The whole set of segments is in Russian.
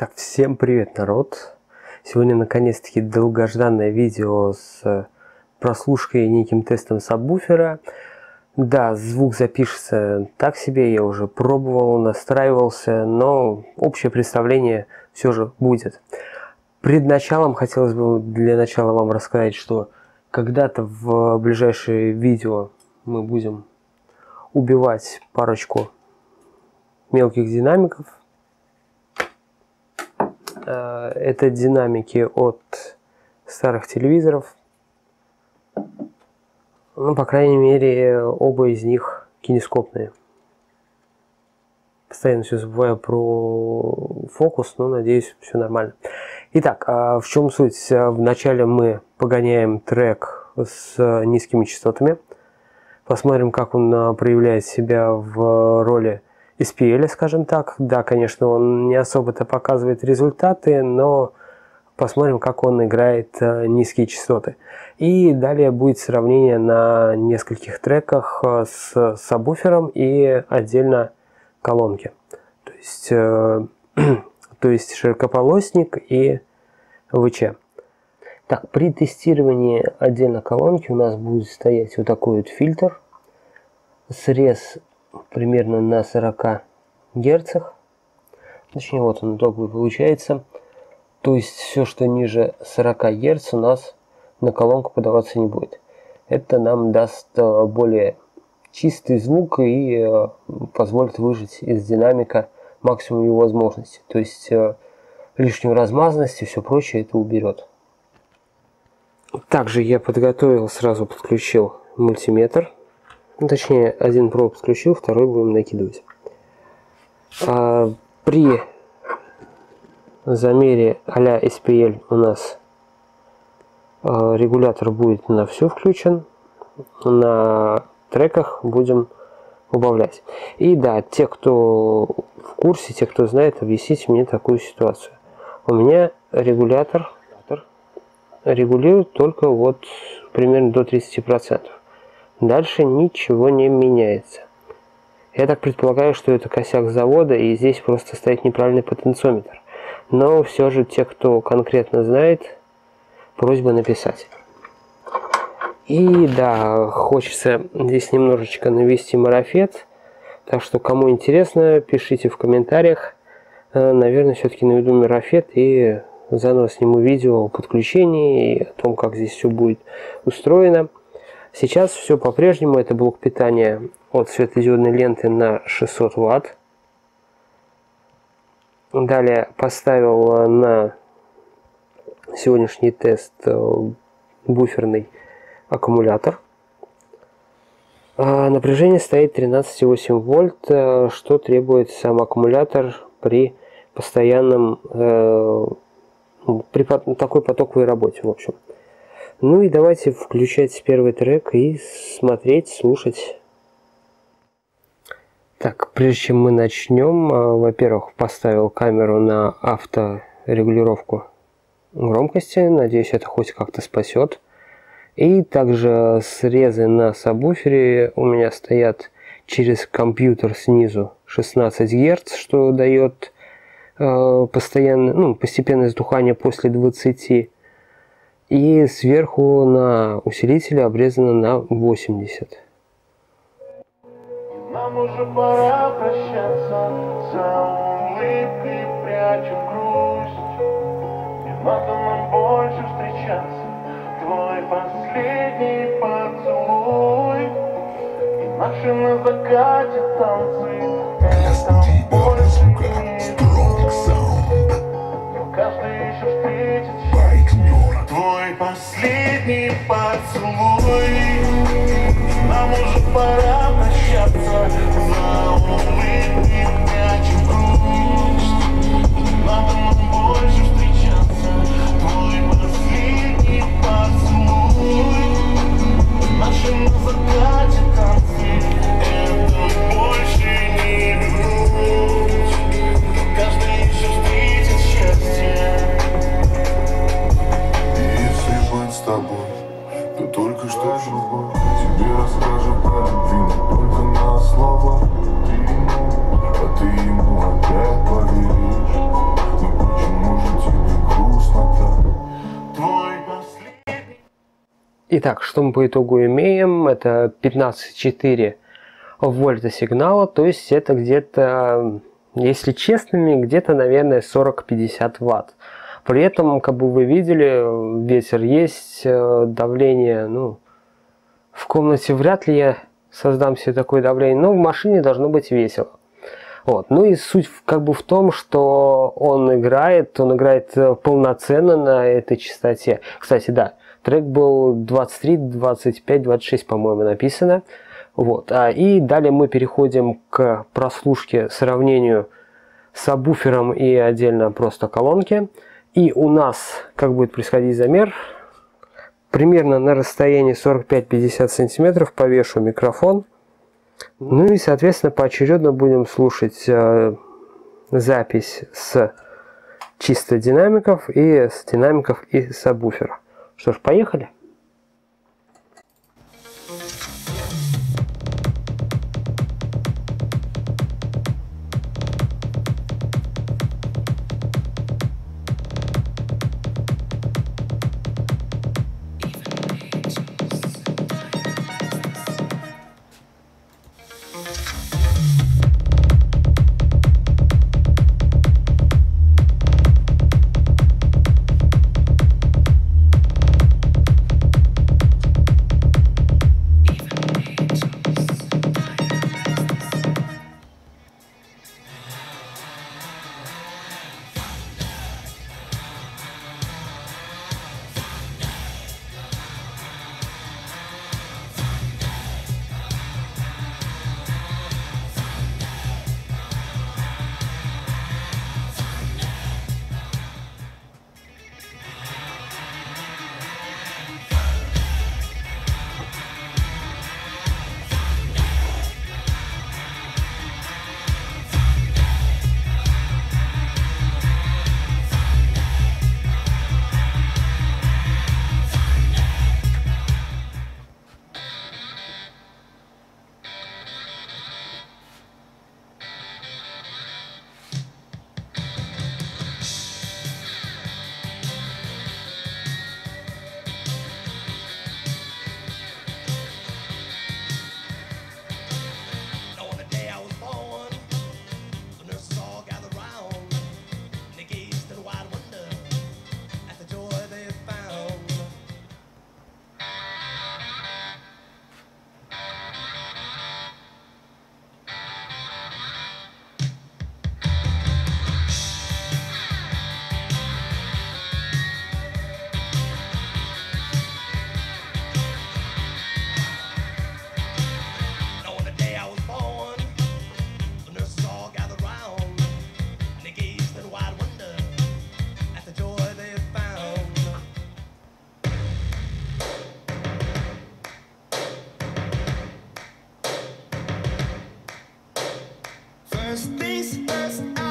Так, всем привет, народ! Сегодня наконец-таки долгожданное видео с прослушкой и неким тестом сабвуфера. Да, звук запишется так себе, я уже пробовал, настраивался, но общее представление все же будет. Пред началом хотелось бы для начала вам рассказать, что когда-то в ближайшее видео мы будем убивать парочку мелких динамиков, Э, это динамики от старых телевизоров. Ну, по крайней мере, оба из них кинескопные. Постоянно все забываю про фокус, но надеюсь, все нормально. Итак, а в чем суть? Вначале мы погоняем трек с низкими частотами. Посмотрим, как он а, проявляет себя в роли SPL, скажем так. Да, конечно, он не особо-то показывает результаты, но посмотрим, как он играет э, низкие частоты. И далее будет сравнение на нескольких треках э, с сабвуфером и отдельно колонки. То есть, э, то есть широкополосник и ВЧ. Так, при тестировании отдельно колонки у нас будет стоять вот такой вот фильтр. Срез примерно на 40 герцах. Точнее, вот он итоговый получается. То есть все, что ниже 40 герц у нас на колонку подаваться не будет. Это нам даст э, более чистый звук и э, позволит выжить из динамика максимум его возможностей. То есть э, лишнюю размазанность и все прочее это уберет. Также я подготовил, сразу подключил мультиметр ну, точнее, один провод подключил, второй будем накидывать. А при замере а-ля SPL у нас а, регулятор будет на все включен. На треках будем убавлять. И да, те, кто в курсе, те, кто знает, объясните мне такую ситуацию. У меня регулятор регулирует только вот примерно до 30%. Дальше ничего не меняется. Я так предполагаю, что это косяк завода, и здесь просто стоит неправильный потенциометр. Но все же те, кто конкретно знает, просьба написать. И да, хочется здесь немножечко навести марафет. Так что, кому интересно, пишите в комментариях. Э, наверное, все-таки наведу марафет и заново сниму видео о подключении и о том, как здесь все будет устроено. Сейчас все по-прежнему. Это блок питания от светодиодной ленты на 600 Вт. Далее поставил на сегодняшний тест э, буферный аккумулятор. А напряжение стоит 13,8 вольт, э, что требует сам аккумулятор при постоянном э, при такой потоковой работе, в общем. Ну и давайте включать первый трек и смотреть, слушать. Так, прежде чем мы начнем, а, во-первых, поставил камеру на авторегулировку громкости. Надеюсь, это хоть как-то спасет. И также срезы на сабвуфере у меня стоят через компьютер снизу 16 Гц, что дает э, постоянное, ну, постепенное сдухание после 20 и сверху на усилителе обрезано на 80. Нам уже пора прощаться, за улыбкой прячем грусть. Не надо нам больше встречаться, твой последний поцелуй. И на закате танцы, поцелуй Нам уже пора прощаться? За улыбки грусть Ты только что чувак, тебе расскажу про любви, только на слово ты ему, а ты ему опять поверишь. Ну почему же тебе грустно так? Твой последний... Итак, что мы по итогу имеем? Это 15,4 вольта сигнала, то есть это где-то, если честными, где-то, наверное, 40-50 ватт. При этом, как бы вы видели, ветер есть, э, давление, ну, в комнате вряд ли я создам себе такое давление, но в машине должно быть весело. Вот. Ну и суть как бы в том, что он играет, он играет э, полноценно на этой частоте. Кстати, да, трек был 23, 25, 26, по-моему, написано. Вот. А, и далее мы переходим к прослушке, сравнению с сабвуфером и отдельно просто колонки. И у нас, как будет происходить замер, примерно на расстоянии 45-50 сантиметров повешу микрофон. Ну и, соответственно, поочередно будем слушать э, запись с чисто динамиков и с динамиков и сабвуфера. Что ж, поехали. as things as I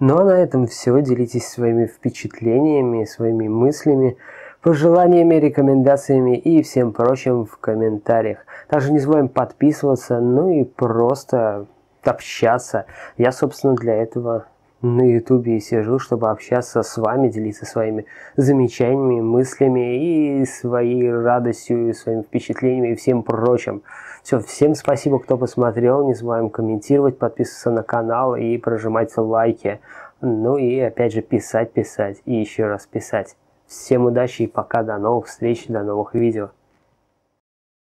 Ну а на этом все. Делитесь своими впечатлениями, своими мыслями, пожеланиями, рекомендациями и всем прочим в комментариях. Также не забываем подписываться, ну и просто общаться. Я, собственно, для этого на ютубе и сижу, чтобы общаться с вами, делиться своими замечаниями, мыслями и своей радостью, и своими впечатлениями и всем прочим. Все, всем спасибо, кто посмотрел. Не забываем комментировать, подписываться на канал и прожимать лайки. Ну и опять же писать, писать и еще раз писать. Всем удачи и пока, до новых встреч, до новых видео.